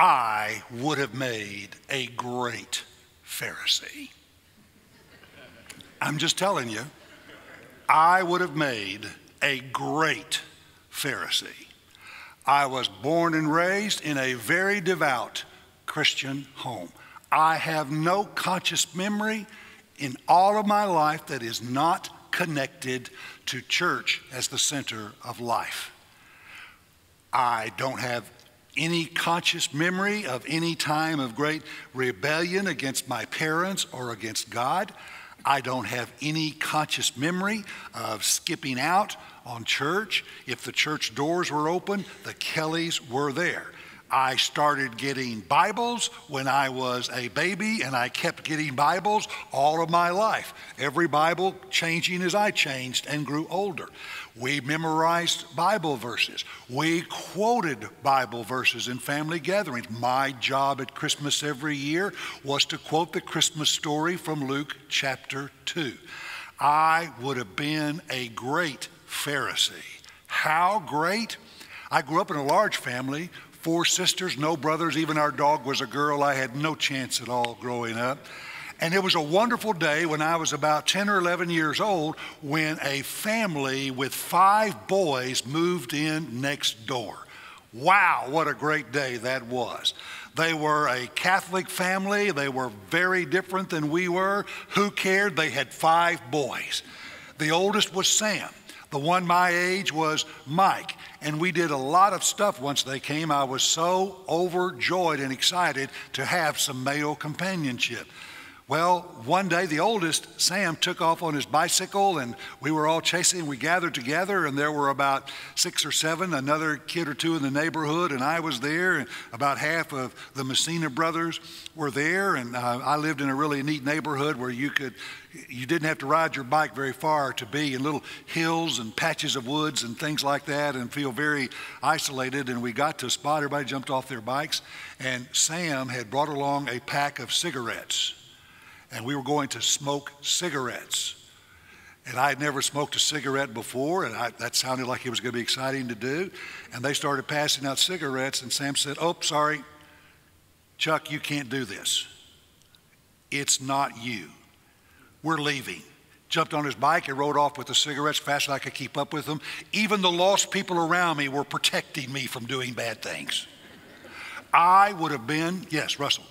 I would have made a great Pharisee. I'm just telling you, I would have made a great Pharisee. I was born and raised in a very devout Christian home. I have no conscious memory in all of my life that is not connected to church as the center of life. I don't have any conscious memory of any time of great rebellion against my parents or against God. I don't have any conscious memory of skipping out on church. If the church doors were open, the Kelleys were there. I started getting Bibles when I was a baby, and I kept getting Bibles all of my life. Every Bible changing as I changed and grew older. We memorized Bible verses. We quoted Bible verses in family gatherings. My job at Christmas every year was to quote the Christmas story from Luke chapter 2. I would have been a great Pharisee. How great? I grew up in a large family four sisters, no brothers. Even our dog was a girl. I had no chance at all growing up. And it was a wonderful day when I was about 10 or 11 years old when a family with five boys moved in next door. Wow, what a great day that was. They were a Catholic family. They were very different than we were. Who cared? They had five boys. The oldest was Sam. The one my age was Mike. And we did a lot of stuff once they came. I was so overjoyed and excited to have some male companionship. Well, one day the oldest, Sam, took off on his bicycle and we were all chasing. We gathered together and there were about six or seven, another kid or two in the neighborhood, and I was there. And about half of the Messina brothers were there. And uh, I lived in a really neat neighborhood where you could, you didn't have to ride your bike very far to be in little hills and patches of woods and things like that and feel very isolated. And we got to a spot, everybody jumped off their bikes, and Sam had brought along a pack of cigarettes and we were going to smoke cigarettes. And I had never smoked a cigarette before, and I, that sounded like it was going to be exciting to do. And they started passing out cigarettes, and Sam said, Oh, sorry, Chuck, you can't do this. It's not you. We're leaving. Jumped on his bike and rode off with the cigarettes fast as I could keep up with them. Even the lost people around me were protecting me from doing bad things. I would have been, yes, Russell.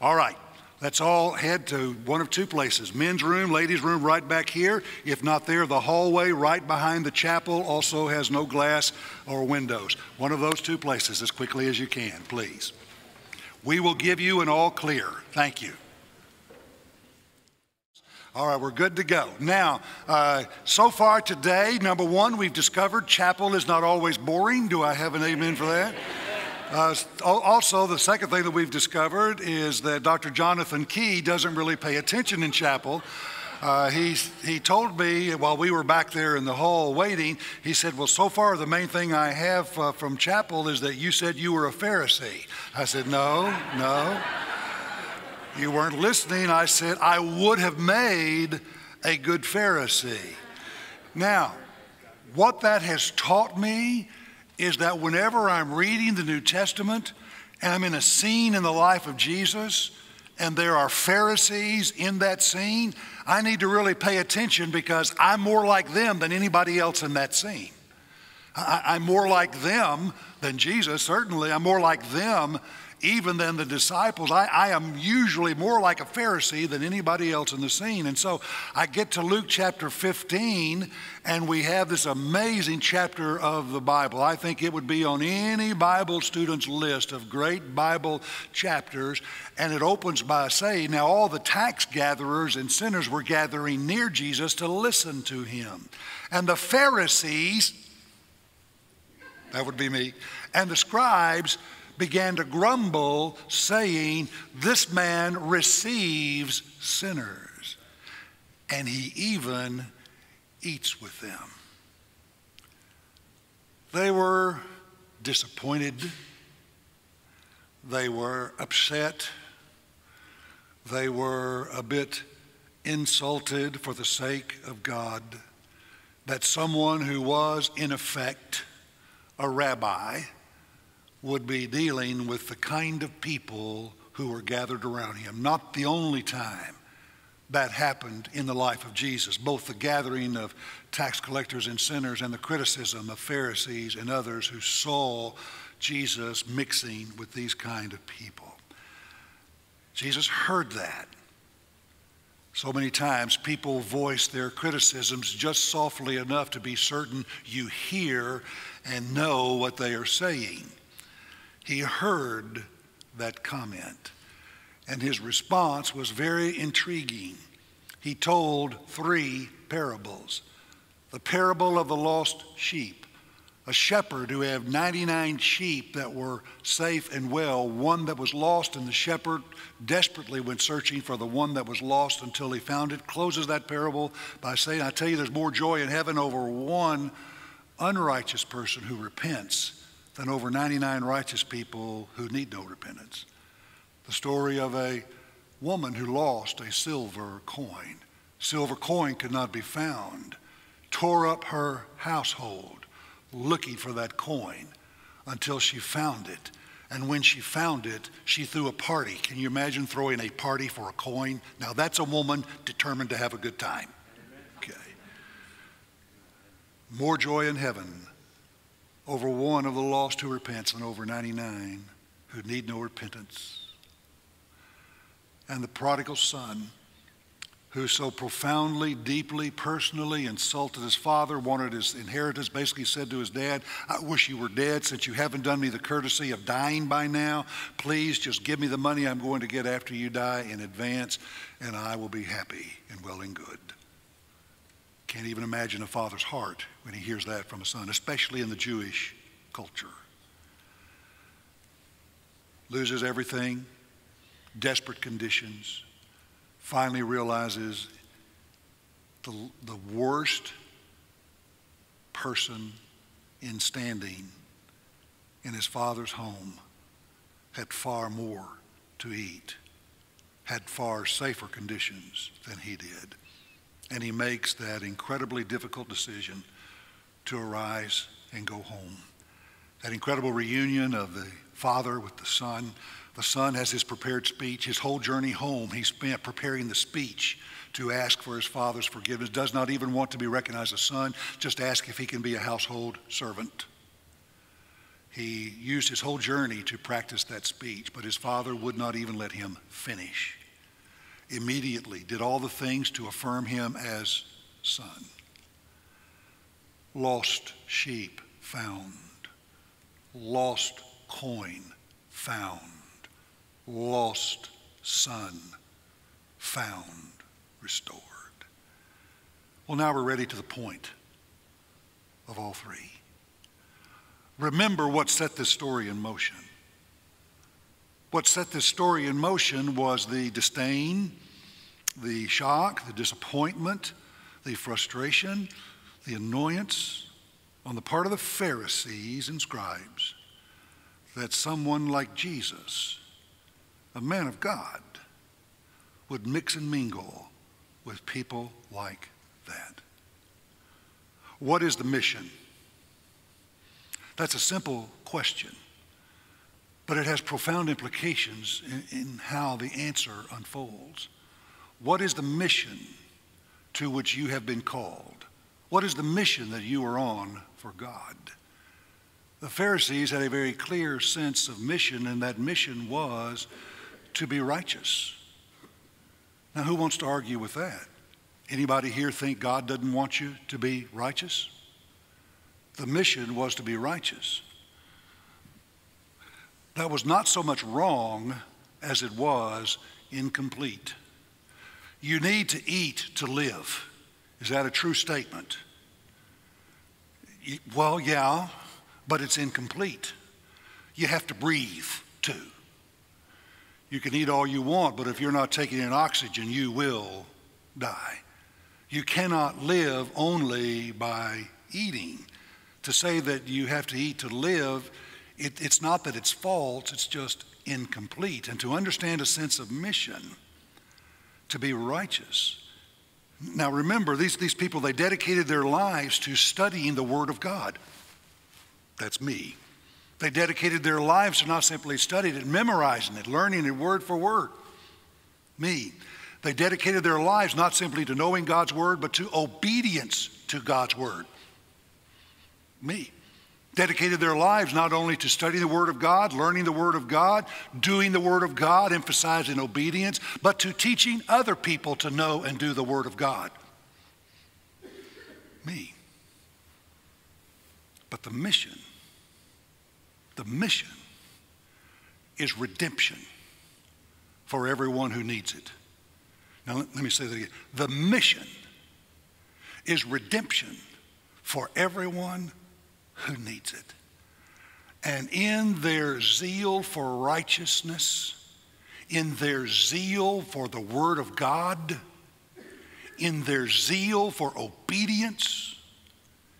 All right. Let's all head to one of two places men's room, ladies' room right back here. If not there, the hallway right behind the chapel also has no glass or windows. One of those two places as quickly as you can, please. We will give you an all clear. Thank you. All right, we're good to go. Now, uh, so far today, number one, we've discovered chapel is not always boring. Do I have an amen for that? Uh, also, the second thing that we've discovered is that Dr. Jonathan Key doesn't really pay attention in chapel. Uh, he, he told me while we were back there in the hall waiting, he said, Well, so far the main thing I have uh, from chapel is that you said you were a Pharisee. I said, No, no. You weren't listening. I said, I would have made a good Pharisee. Now, what that has taught me is that whenever I'm reading the New Testament and I'm in a scene in the life of Jesus and there are Pharisees in that scene, I need to really pay attention because I'm more like them than anybody else in that scene. I, am more like them than Jesus, certainly. I'm more like them even than the disciples. I, I, am usually more like a Pharisee than anybody else in the scene. And so I get to Luke chapter 15, and we have this amazing chapter of the Bible. I think it would be on any Bible student's list of great Bible chapters. And it opens by saying, Now all the tax gatherers and sinners were gathering near Jesus to listen to him. And the Pharisees, that would be me, and the scribes, began to grumble, saying, This man receives sinners, and he even eats with them. They were disappointed, they were upset, they were a bit insulted for the sake of God that someone who was, in effect, a rabbi would be dealing with the kind of people who were gathered around him. Not the only time that happened in the life of Jesus, both the gathering of tax collectors and sinners and the criticism of Pharisees and others who saw Jesus mixing with these kind of people. Jesus heard that. So many times people voice their criticisms just softly enough to be certain you hear and know what they are saying. He heard that comment, and his response was very intriguing. He told three parables the parable of the lost sheep, a shepherd who had 99 sheep that were safe and well, one that was lost, and the shepherd desperately went searching for the one that was lost until he found it. Closes that parable by saying, I tell you, there's more joy in heaven over one unrighteous person who repents than over 99 righteous people who need no repentance. The story of a woman who lost a silver coin. Silver coin could not be found, tore up her household looking for that coin until she found it. And when she found it, she threw a party. Can you imagine throwing a party for a coin? Now, that's a woman determined to have a good time. Okay. More joy in heaven over one of the lost who repents and over 99 who need no repentance. And the prodigal son who so profoundly, deeply, personally insulted his father, wanted his inheritance, basically said to his dad, I wish you were dead since you haven't done me the courtesy of dying by now. Please just give me the money I'm going to get after you die in advance, and I will be happy and well and good. Can't even imagine a father's heart when he hears that from a son, especially in the Jewish culture. Loses everything, desperate conditions finally realizes the, the worst person in standing in his father's home had far more to eat, had far safer conditions than he did. And he makes that incredibly difficult decision to arise and go home. That incredible reunion of the father with the son the son has his prepared speech. His whole journey home, he spent preparing the speech to ask for his father's forgiveness. Does not even want to be recognized as son, just ask if he can be a household servant. He used his whole journey to practice that speech, but his father would not even let him finish. Immediately did all the things to affirm him as son. Lost sheep found, lost coin found lost son found, restored. Well, now we're ready to the point of all three. Remember what set this story in motion. What set this story in motion was the disdain, the shock, the disappointment, the frustration, the annoyance on the part of the Pharisees and scribes that someone like Jesus a man of God would mix and mingle with people like that. What is the mission? That's a simple question, but it has profound implications in, in, how the answer unfolds. What is the mission to which you have been called? What is the mission that you are on for God? The Pharisees had a very clear sense of mission, and that mission was to be righteous. Now, who wants to argue with that? Anybody here think God doesn't want you to be righteous? The mission was to be righteous. That was not so much wrong as it was incomplete. You need to eat to live. Is that a true statement? Well, yeah, but it's incomplete. You have to breathe too. You can eat all you want, but if you're not taking in oxygen, you will die. You cannot live only by eating. To say that you have to eat to live, it, it's not that it's false, it's just incomplete. And to understand a sense of mission, to be righteous. Now remember, these, these people, they dedicated their lives to studying the Word of God. That's me. They dedicated their lives to not simply studying it, memorizing it, learning it word for word. Me. They dedicated their lives not simply to knowing God's word, but to obedience to God's word. Me. Dedicated their lives not only to studying the Word of God, learning the Word of God, doing the Word of God, emphasizing obedience, but to teaching other people to know and do the Word of God. Me. But the mission, the mission is redemption for everyone who needs it. Now, let, me say that again. The mission is redemption for everyone who needs it. And in their zeal for righteousness, in their zeal for the Word of God, in their zeal for obedience,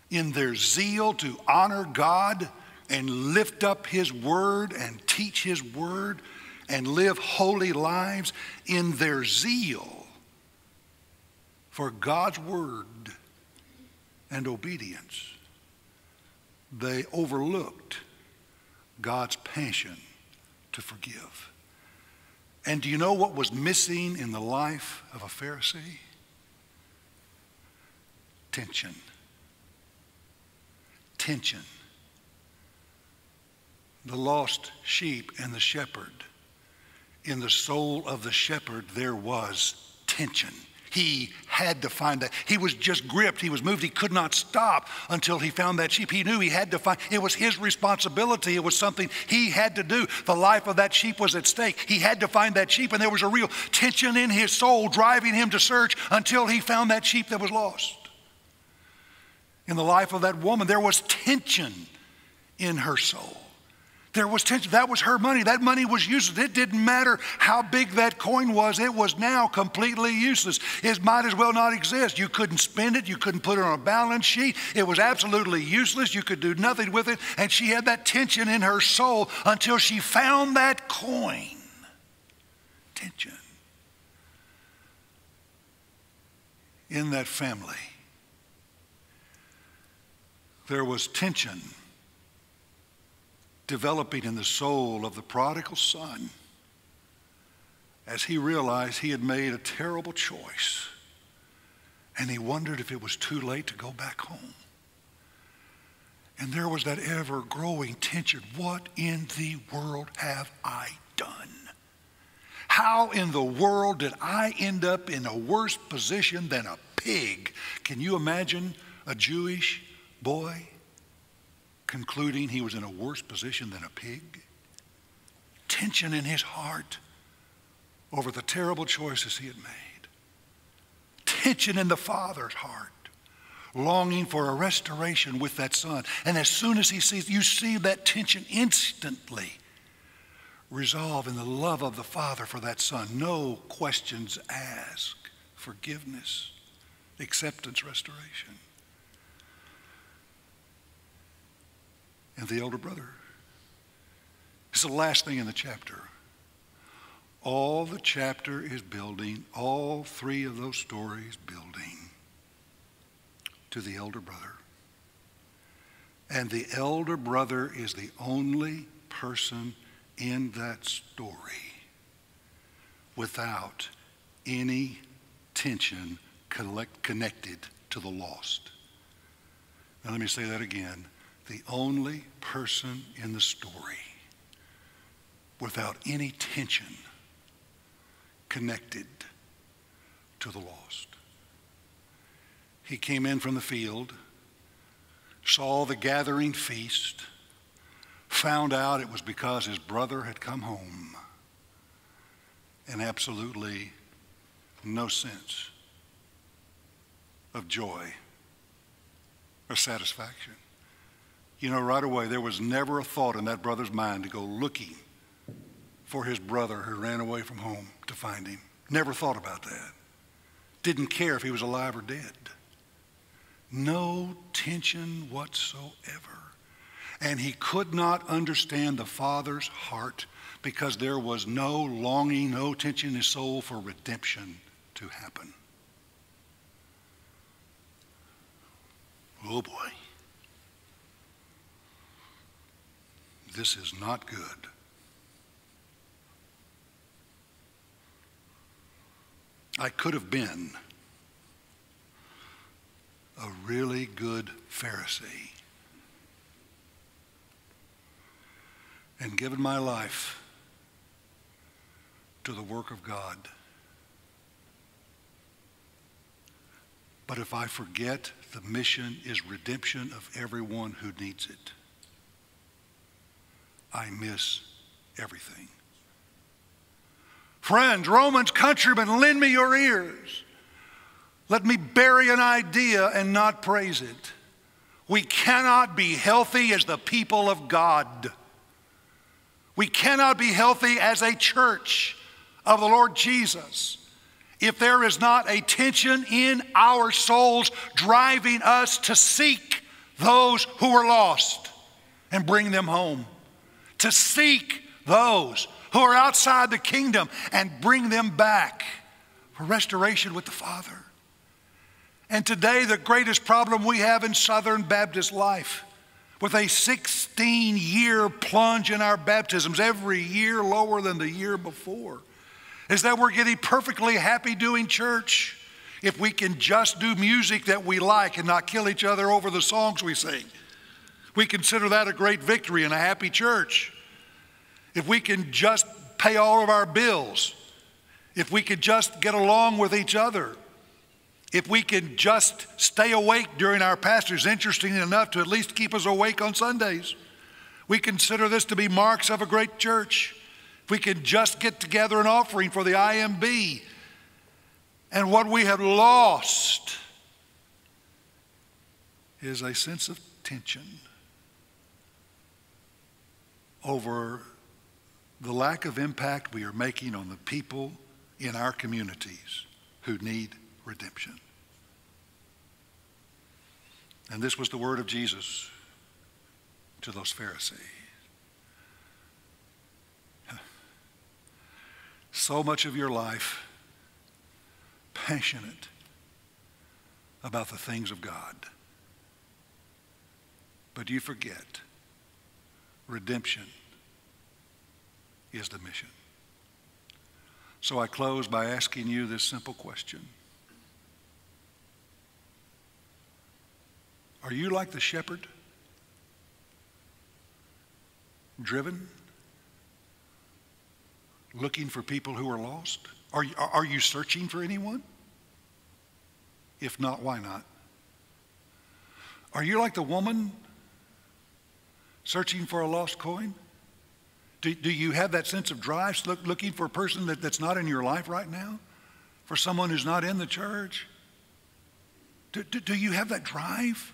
in their zeal to honor God and lift up His Word and teach His Word and live holy lives, in their zeal for God's Word and obedience, they overlooked God's passion to forgive. And do you know what was missing in the life of a Pharisee? Tension. Tension. The lost sheep and the shepherd. In the soul of the shepherd, there was tension. He had to find that. He was just gripped. He was moved. He could not stop until he found that sheep. He knew he had to find. It was his responsibility. It was something he had to do. The life of that sheep was at stake. He had to find that sheep, and there was a real tension in his soul driving him to search until he found that sheep that was lost. In the life of that woman, there was tension in her soul. There was tension. That was her money. That money was useless. It didn't matter how big that coin was. It was now completely useless. It might as well not exist. You couldn't spend it. You couldn't put it on a balance sheet. It was absolutely useless. You could do nothing with it. And she had that tension in her soul until she found that coin. Tension. In that family, there was tension developing in the soul of the prodigal son as he realized he had made a terrible choice and he wondered if it was too late to go back home. And there was that ever growing tension. What in the world have I done? How in the world did I end up in a worse position than a pig? Can you imagine a Jewish boy concluding he was in a worse position than a pig. Tension in his heart over the terrible choices he had made. Tension in the father's heart, longing for a restoration with that son. And as soon as he sees, you see that tension instantly resolve in the love of the father for that son. No questions asked, forgiveness, acceptance, restoration. And the elder brother. It's the last thing in the chapter. All the chapter is building, all three of those stories building to the elder brother. And the elder brother is the only person in that story without any tension connected to the lost. Now, let me say that again the only person in the story without any tension connected to the lost. He came in from the field, saw the gathering feast, found out it was because his brother had come home, and absolutely no sense of joy or satisfaction. You know, right away, there was never a thought in that brother's mind to go looking for his brother who ran away from home to find him. Never thought about that. Didn't care if he was alive or dead. No tension whatsoever. And he could not understand the Father's heart because there was no longing, no tension in his soul for redemption to happen. Oh boy. This is not good. I could have been a really good Pharisee and given my life to the work of God. But if I forget the mission is redemption of everyone who needs it, I miss everything. Friends, Romans countrymen, lend me your ears. Let me bury an idea and not praise it. We cannot be healthy as the people of God. We cannot be healthy as a church of the Lord Jesus if there is not a tension in our souls driving us to seek those who are lost and bring them home, to seek those who are outside the kingdom and bring them back for restoration with the Father. And today, the greatest problem we have in Southern Baptist life, with a 16 year plunge in our baptisms, every year lower than the year before, is that we're getting perfectly happy doing church if we can just do music that we like and not kill each other over the songs we sing. We consider that a great victory and a happy church. If we can just pay all of our bills, if we could just get along with each other, if we can just stay awake during our pastors, interesting enough to at least keep us awake on Sundays, we consider this to be marks of a great church If we can just get together an offering for the IMB. And what we have lost is a sense of tension over the lack of impact we are making on the people in our communities who need redemption. And this was the word of Jesus to those Pharisees. so much of your life passionate about the things of God. But you forget redemption is the mission. So I close by asking you this simple question Are you like the shepherd? Driven looking for people who are lost? Are you, are you searching for anyone? If not, why not? Are you like the woman searching for a lost coin? Do, do you have that sense of drive, look, looking for a person that, that's not in your life right now? For someone who's not in the church? Do, do, do you have that drive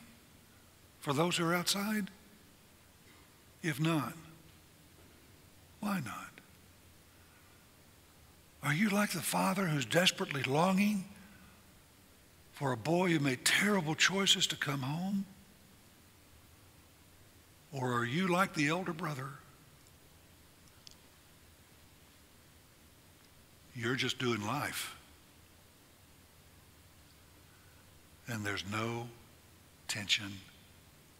for those who are outside? If not, why not? Are you like the father who's desperately longing for a boy who made terrible choices to come home? Or are you like the elder brother? You're just doing life. And there's no tension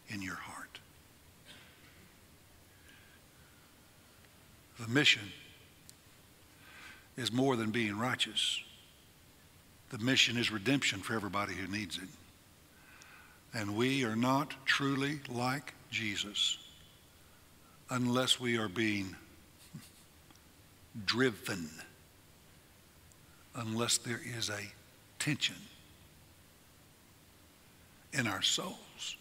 in your heart. The mission is more than being righteous. The mission is redemption for everybody who needs it. And we are not truly like Jesus unless we are being driven, unless there is a tension in our souls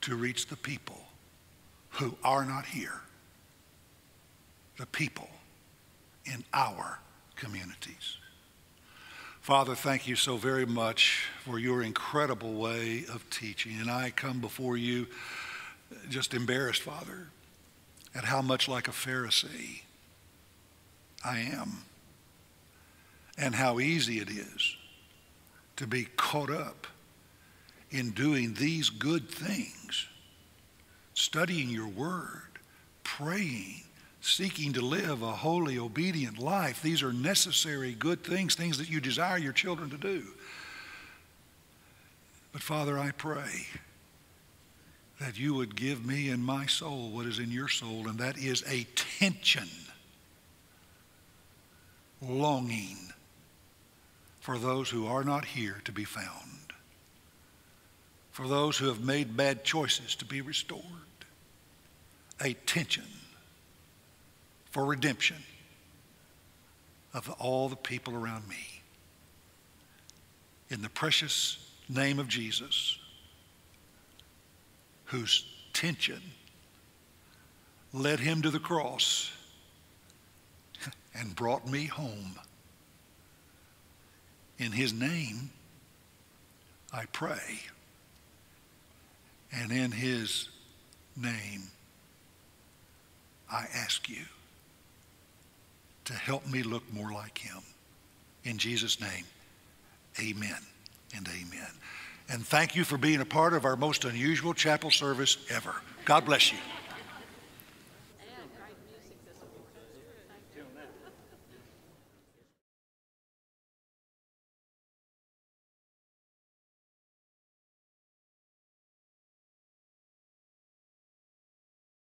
to reach the people who are not here, the people in our communities. Father, thank you so very much for your incredible way of teaching. And I come before you just embarrassed, Father, at how much like a Pharisee I am and how easy it is to be caught up in doing these good things, studying your word, praying, seeking to live a holy, obedient life. These are necessary, good things, things that you desire your children to do. But Father, I pray that you would give me in my soul what is in your soul, and that is a tension, longing for those who are not here to be found, for those who have made bad choices to be restored, a tension for redemption of all the people around me. In the precious name of Jesus, whose tension led him to the cross and brought me home. In his name, I pray. And in his name, I ask you to help me look more like him. In Jesus' name, amen and amen. And thank you for being a part of our most unusual chapel service ever. God bless you.